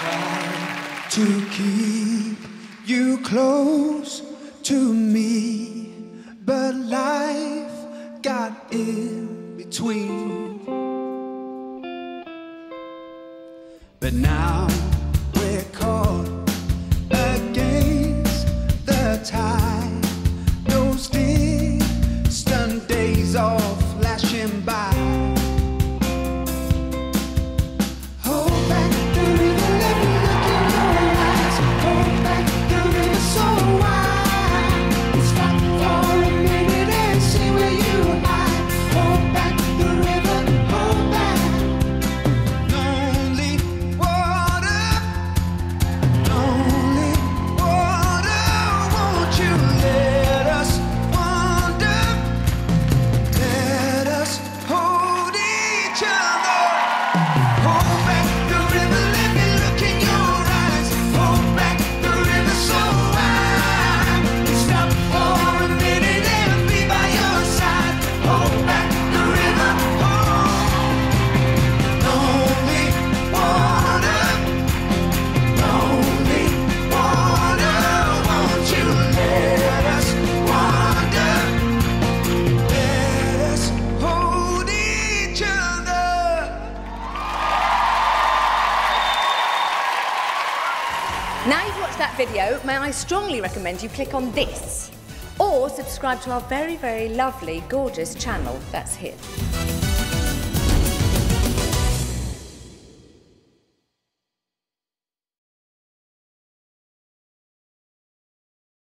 Try to keep you close to me, but life got in between. But now we're caught against the tide. Those distant days are Now you've watched that video, may I strongly recommend you click on this or subscribe to our very, very lovely, gorgeous channel that's here.